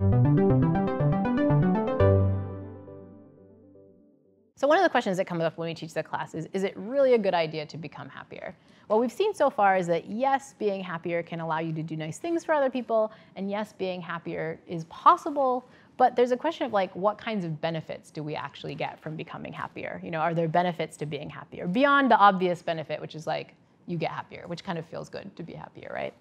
So one of the questions that comes up when we teach the class is, is it really a good idea to become happier? What we've seen so far is that yes, being happier can allow you to do nice things for other people, and yes, being happier is possible, but there's a question of like, what kinds of benefits do we actually get from becoming happier? You know, are there benefits to being happier? Beyond the obvious benefit, which is like, you get happier, which kind of feels good to be happier, right?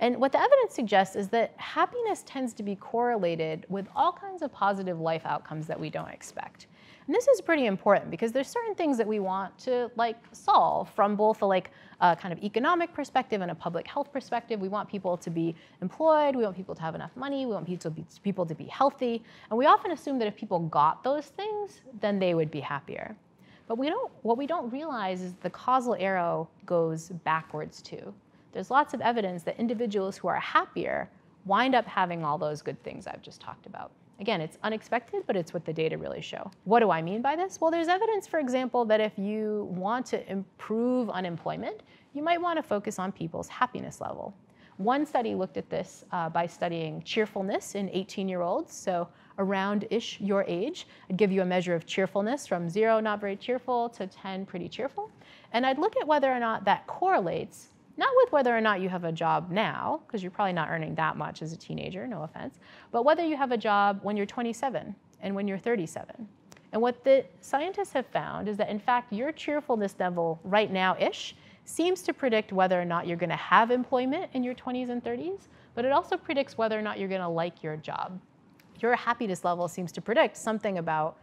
And what the evidence suggests is that happiness tends to be correlated with all kinds of positive life outcomes that we don't expect. And this is pretty important because there's certain things that we want to like solve from both a like a kind of economic perspective and a public health perspective. We want people to be employed, we want people to have enough money, we want people to be, people to be healthy. And we often assume that if people got those things, then they would be happier. But we don't, what we don't realize is the causal arrow goes backwards too. There's lots of evidence that individuals who are happier wind up having all those good things I've just talked about. Again, it's unexpected, but it's what the data really show. What do I mean by this? Well, there's evidence, for example, that if you want to improve unemployment, you might want to focus on people's happiness level. One study looked at this uh, by studying cheerfulness in 18-year-olds, so around-ish your age. I'd give you a measure of cheerfulness from zero, not very cheerful, to 10, pretty cheerful. And I'd look at whether or not that correlates not with whether or not you have a job now, because you're probably not earning that much as a teenager, no offense, but whether you have a job when you're 27 and when you're 37. And what the scientists have found is that, in fact, your cheerfulness level right now-ish seems to predict whether or not you're going to have employment in your 20s and 30s, but it also predicts whether or not you're going to like your job. Your happiness level seems to predict something about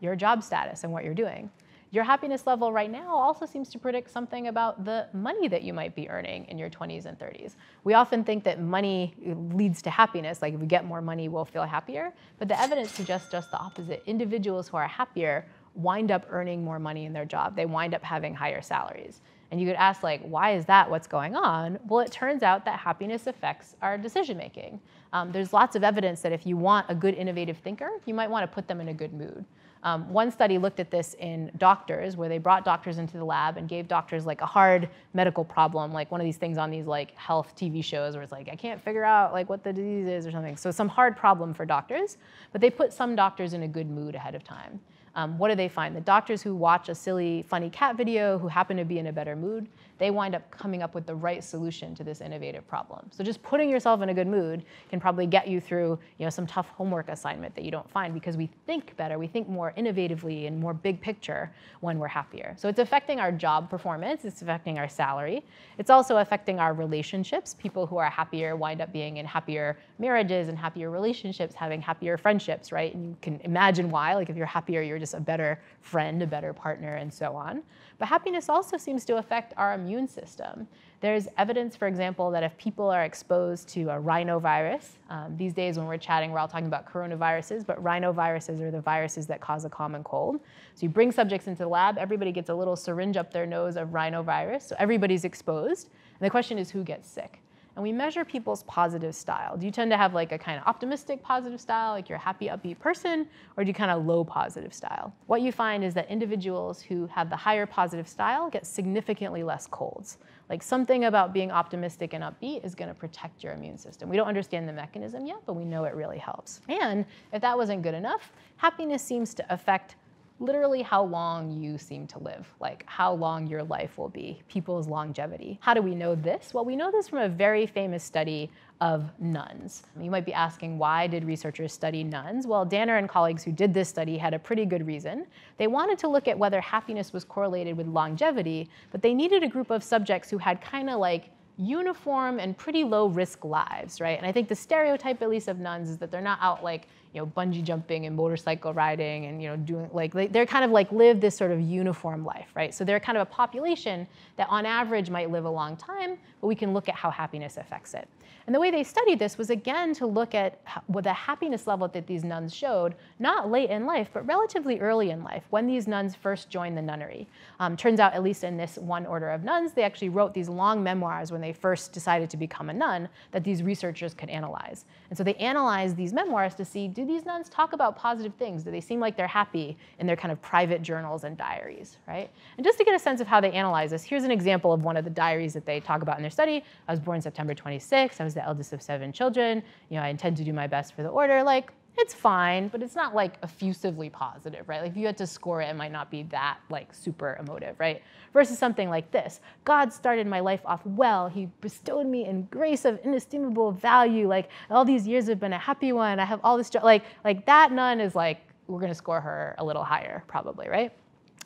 your job status and what you're doing. Your happiness level right now also seems to predict something about the money that you might be earning in your 20s and 30s. We often think that money leads to happiness, like if we get more money, we'll feel happier. But the evidence suggests just the opposite. Individuals who are happier wind up earning more money in their job. They wind up having higher salaries. And you could ask, like, why is that? What's going on? Well, it turns out that happiness affects our decision making. Um, there's lots of evidence that if you want a good innovative thinker, you might want to put them in a good mood. Um, one study looked at this in doctors, where they brought doctors into the lab and gave doctors like a hard medical problem, like one of these things on these like health TV shows where it's like, I can't figure out like what the disease is or something. So some hard problem for doctors, but they put some doctors in a good mood ahead of time. Um, what do they find? The doctors who watch a silly, funny cat video, who happen to be in a better mood, they wind up coming up with the right solution to this innovative problem. So just putting yourself in a good mood can probably get you through you know, some tough homework assignment that you don't find because we think better, we think more innovatively and more big picture when we're happier. So it's affecting our job performance, it's affecting our salary. It's also affecting our relationships. People who are happier wind up being in happier marriages and happier relationships, having happier friendships, right? And you can imagine why, like if you're happier, you're just a better friend, a better partner, and so on. But happiness also seems to affect our immune system. There's evidence, for example, that if people are exposed to a rhinovirus, um, these days when we're chatting, we're all talking about coronaviruses, but rhinoviruses are the viruses that cause a common cold. So you bring subjects into the lab, everybody gets a little syringe up their nose of rhinovirus, so everybody's exposed. And the question is who gets sick? And we measure people's positive style. Do you tend to have like a kind of optimistic positive style, like you're a happy, upbeat person, or do you kind of low positive style? What you find is that individuals who have the higher positive style get significantly less colds. Like something about being optimistic and upbeat is going to protect your immune system. We don't understand the mechanism yet, but we know it really helps. And if that wasn't good enough, happiness seems to affect literally how long you seem to live, like how long your life will be, people's longevity. How do we know this? Well, we know this from a very famous study of nuns. You might be asking, why did researchers study nuns? Well, Danner and colleagues who did this study had a pretty good reason. They wanted to look at whether happiness was correlated with longevity, but they needed a group of subjects who had kind of like uniform and pretty low risk lives, right? And I think the stereotype, at least, of nuns is that they're not out like you know, bungee jumping and motorcycle riding and, you know, doing like, they're kind of like live this sort of uniform life, right? So they're kind of a population that on average might live a long time, but we can look at how happiness affects it. And the way they studied this was again to look at what the happiness level that these nuns showed, not late in life, but relatively early in life, when these nuns first joined the nunnery. Um, turns out, at least in this one order of nuns, they actually wrote these long memoirs when they they first decided to become a nun that these researchers could analyze. And so they analyzed these memoirs to see, do these nuns talk about positive things? Do they seem like they're happy in their kind of private journals and diaries, right? And just to get a sense of how they analyze this, here's an example of one of the diaries that they talk about in their study. I was born September 26. I was the eldest of seven children. You know, I intend to do my best for the order. Like, it's fine, but it's not like effusively positive, right? Like if you had to score it, it might not be that like super emotive, right? Versus something like this. God started my life off well. He bestowed me in grace of inestimable value. Like all these years have been a happy one. I have all this, like, like that nun is like, we're gonna score her a little higher probably, right?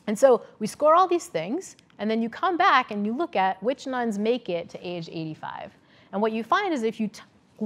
And so we score all these things, and then you come back and you look at which nuns make it to age 85. And what you find is if you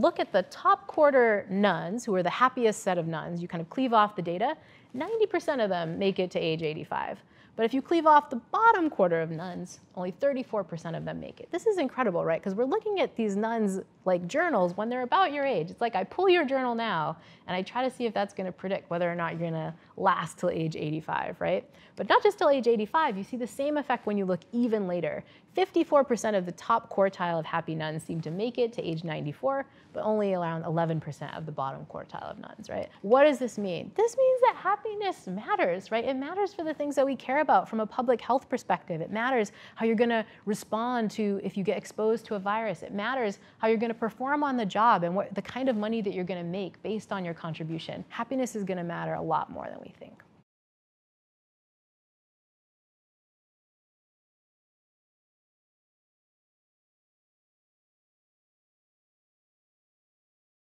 look at the top quarter nuns, who are the happiest set of nuns, you kind of cleave off the data, 90% of them make it to age 85. But if you cleave off the bottom quarter of nuns, only 34% of them make it. This is incredible, right? Because we're looking at these nuns like journals when they're about your age. It's like I pull your journal now and I try to see if that's going to predict whether or not you're going to last till age 85, right? But not just till age 85, you see the same effect when you look even later. 54% of the top quartile of happy nuns seem to make it to age 94, but only around 11% of the bottom quartile of nuns, right? What does this mean? This means that happiness matters, right? It matters for the things that we care about from a public health perspective. It matters how you're going to respond to if you get exposed to a virus. It matters how you're going to perform on the job and what the kind of money that you're going to make based on your contribution. Happiness is going to matter a lot more than we think.